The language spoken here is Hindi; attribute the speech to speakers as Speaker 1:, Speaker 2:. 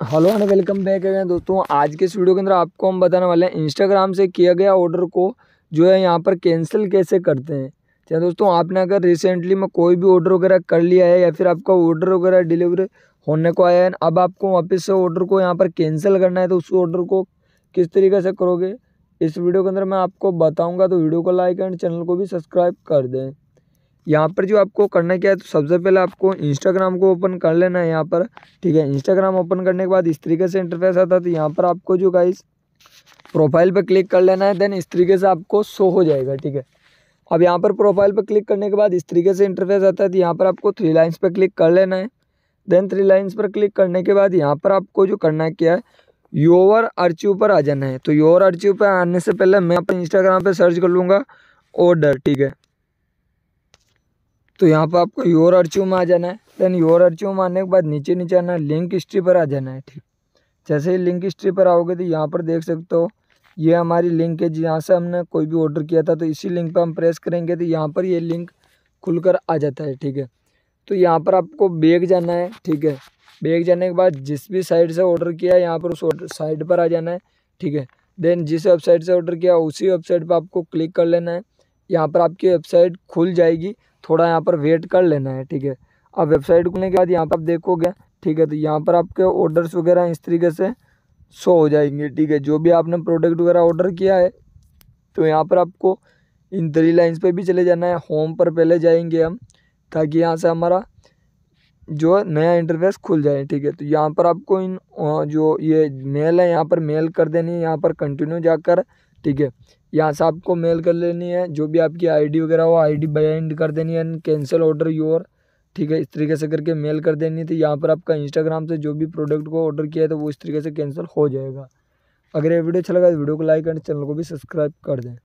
Speaker 1: Hello and welcome back again दोस्तों, आज के इस वीडियो के अंदर आपको हम बताने वाले हैं इंस्टाग्राम से किया गया ऑर्डर को जो है यहाँ पर कैंसिल कैसे करते हैं। चाहे दोस्तों, आपने अगर रिसेंटली में कोई भी ऑर्डर वगैरह कर लिया है या फिर आपका ऑर्डर वगैरह डिलीवरी होने को आया है, अब आपको वापस से ऑर्डर को यहाँ पर कैंसिल करना है तो उस ऑर्डर को किस तरीके से करोगे, इस वीडियो के अंदर मैं आपको बताऊँगा तो वीडियो को लाइक एंड चैनल को भी सब्सक्राइब कर दें। यहाँ पर जो आपको करना क्या है तो सबसे पहले आपको इंस्टाग्राम को ओपन कर लेना है यहाँ पर, ठीक है? इंस्टाग्राम ओपन करने के बाद इस तरीके से इंटरफेस आता है तो यहाँ पर आपको जो गाइस प्रोफ़ाइल पर क्लिक कर लेना है देन इस तरीके से आपको शो हो जाएगा, ठीक है? अब यहाँ पर प्रोफ़ाइल पर क्लिक करने के बाद इस तरीके से इंटरफेस आता है तो यहाँ पर आपको थ्री लाइन्स पर क्लिक कर लेना है। देन थ्री लाइन्स पर क्लिक करने के बाद यहाँ पर आपको जो करना क्या है योवर अर्च्यू पर आ जाना है। तो योवर अर्च्यू पर आने से पहले मैं अपने इंस्टाग्राम पर सर्च कर लूँगा ऑर्डर ठीक है? तो यहाँ पर आपको योर अर्च्यू में आ जाना है। देन योर अर्च्यू में आने के बाद नीचे नीचे आना है लिंक हिस्ट्री पर आ जाना है, ठीक। जैसे ही लिंक हिस्ट्री पर आओगे तो यहाँ पर देख सकते हो, ये हमारी लिंक है जहाँ से हमने कोई भी ऑर्डर किया था तो इसी लिंक पर हम प्रेस करेंगे तो यहाँ पर ये लिंक खुलकर आ जाता है, ठीक है। तो यहाँ पर आपको बैग जाना है, ठीक है। बैग जाने के बाद जिस भी साइड से ऑर्डर किया है, यहाँ पर उस साइड पर आ जाना है, ठीक है। देन जिस वेबसाइट से ऑर्डर किया, उसी वेबसाइट पर आपको क्लिक कर लेना है। यहाँ पर आपकी वेबसाइट खुल जाएगी। थोड़ा यहाँ पर वेट कर लेना है, ठीक है? अब वेबसाइट खुलने के बाद यहाँ पर आप देखोगे, ठीक है? तो यहाँ पर आपके ऑर्डर्स वगैरह इस तरीके से शो हो जाएँगे, ठीक है? जो भी आपने प्रोडक्ट वगैरह ऑर्डर किया है तो यहाँ पर आपको इन थ्री लाइन्स पे भी चले जाना है। होम पर पहले जाएँगे हम, ताकि यहाँ से हमारा जो नया इंटरफेस खुल जाए, ठीक है? तो यहाँ पर आपको इन जो ये मेल है, यहाँ पर मेल कर देनी है, यहाँ पर कंटिन्यू जाकर ठीक है। यहाँ से आपको मेल कर लेनी है, जो भी आपकी आईडी वगैरह हो आईडी बाइंड कर देनी है कैंसिल ऑर्डर योर ठीक है, इस तरीके से करके मेल कर देनी थी यहाँ पर आपका इंस्टाग्राम से जो भी प्रोडक्ट को ऑर्डर किया है तो वो इस तरीके से कैंसिल हो जाएगा। अगर ये वीडियो अच्छा लगा तो वीडियो को लाइक एंड चैनल को भी सब्सक्राइब कर दें।